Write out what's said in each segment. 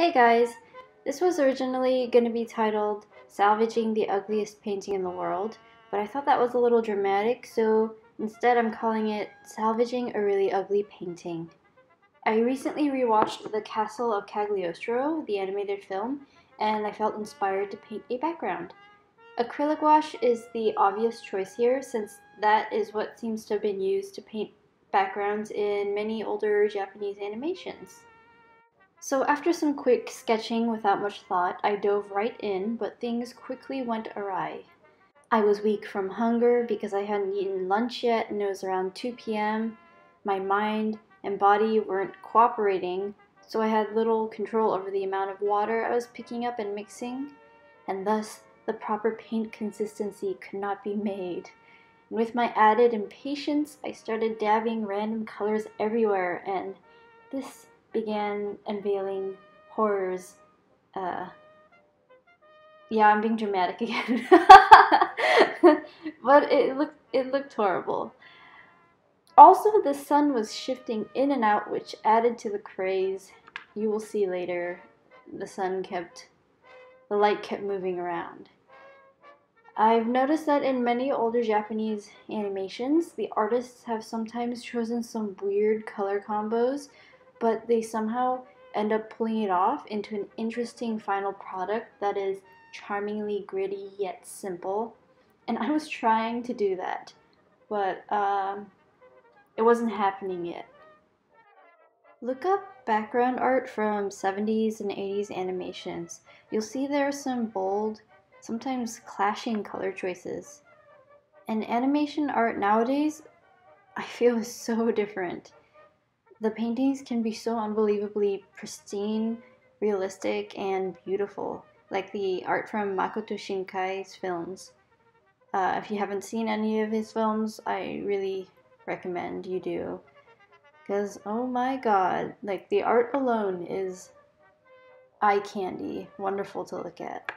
Hey guys! This was originally going to be titled Salvaging the Ugliest Painting in the World, but I thought that was a little dramatic, so instead I'm calling it Salvaging a Really Ugly Painting. I recently rewatched The Castle of Cagliostro, the animated film, and I felt inspired to paint a background. Acryla gouache is the obvious choice here since that is what seems to have been used to paint backgrounds in many older Japanese animations. So after some quick sketching without much thought, I dove right in, but things quickly went awry. I was weak from hunger because I hadn't eaten lunch yet and it was around 2 p.m. My mind and body weren't cooperating, so I had little control over the amount of water I was picking up and mixing, and thus the proper paint consistency could not be made. And with my added impatience, I started dabbing random colors everywhere, and this began unveiling horrors. Uh, yeah, I'm being dramatic again. but it looked it looked horrible. Also, the sun was shifting in and out, which added to the craze. You will see later. The sun kept, the light kept moving around. I've noticed that in many older Japanese animations, the artists have sometimes chosen some weird color combos but they somehow end up pulling it off into an interesting final product that is charmingly gritty yet simple. And I was trying to do that, but um, it wasn't happening yet. Look up background art from 70s and 80s animations. You'll see there are some bold, sometimes clashing color choices. And animation art nowadays, I feel is so different the paintings can be so unbelievably pristine, realistic, and beautiful, like the art from Makoto Shinkai's films. Uh, if you haven't seen any of his films, I really recommend you do. Because, oh my god, like the art alone is eye candy, wonderful to look at.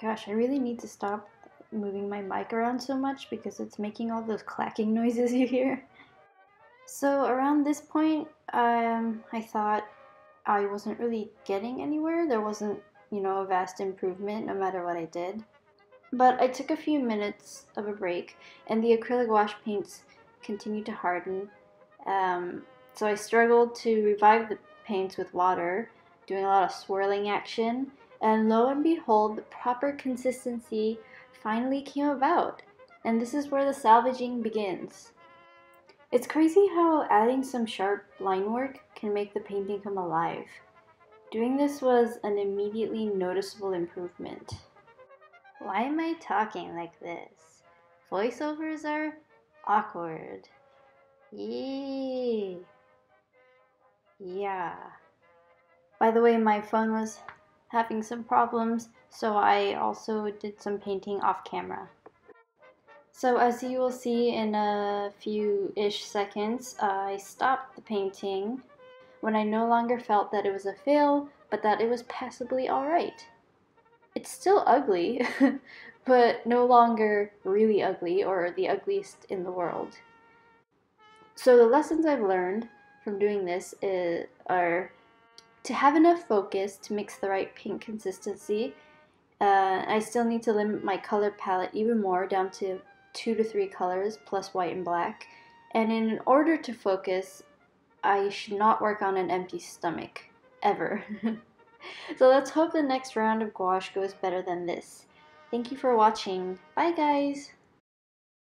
Gosh, I really need to stop moving my mic around so much because it's making all those clacking noises you hear. So around this point, um, I thought I wasn't really getting anywhere. There wasn't, you know, a vast improvement no matter what I did. But I took a few minutes of a break, and the acryla gouache paints continued to harden. Um, so I struggled to revive the paints with water, doing a lot of swirling action, and lo and behold, the proper consistency finally came about. And this is where the salvaging begins. It's crazy how adding some sharp line work can make the painting come alive. Doing this was an immediately noticeable improvement. Why am I talking like this? Voiceovers are awkward. Yee. Yeah. By the way, my phone was having some problems, so I also did some painting off camera. So as you will see in a few-ish seconds, I stopped the painting when I no longer felt that it was a fail, but that it was passably alright. It's still ugly, but no longer really ugly or the ugliest in the world. So the lessons I've learned from doing this is, are to have enough focus to mix the right pink consistency. Uh, I still need to limit my color palette even more down to two to three colors plus white and black. And in order to focus, I should not work on an empty stomach, ever. so let's hope the next round of gouache goes better than this. Thank you for watching. Bye guys!